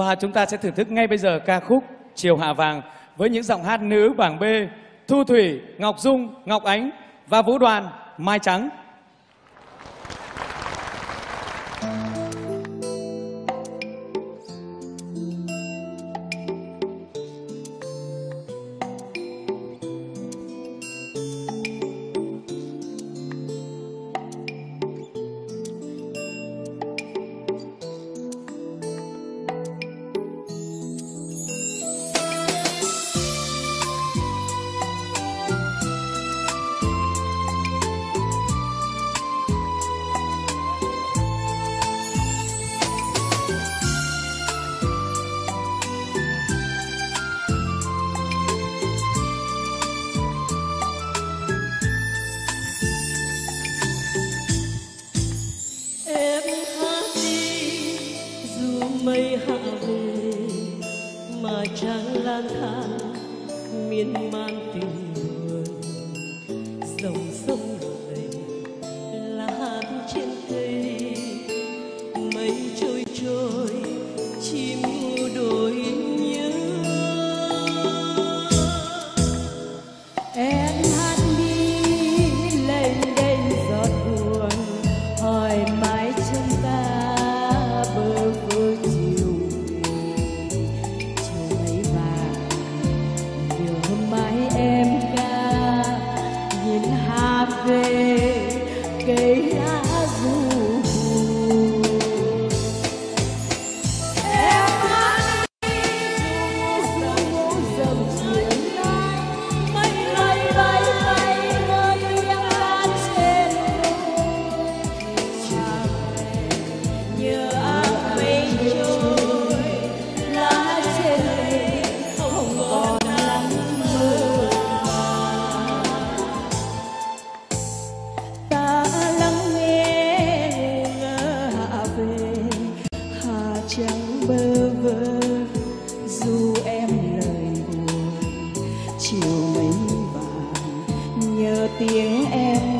Và chúng ta sẽ thưởng thức ngay bây giờ ca khúc Chiều Hạ Vàng với những giọng hát nữ bảng B Thu Thủy, Ngọc Dung, Ngọc Ánh và Vũ Đoàn, Mai Trắng. Thank you. mây hạ về mà trăng lang thang miên man tình buồn dòng sông trắng bơ vơ dù em lời buồn chiều mây vàng nhờ tiếng em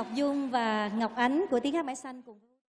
Ngọc Dung và Ngọc Ánh của Tiếng Hát Mãi Xanh cùng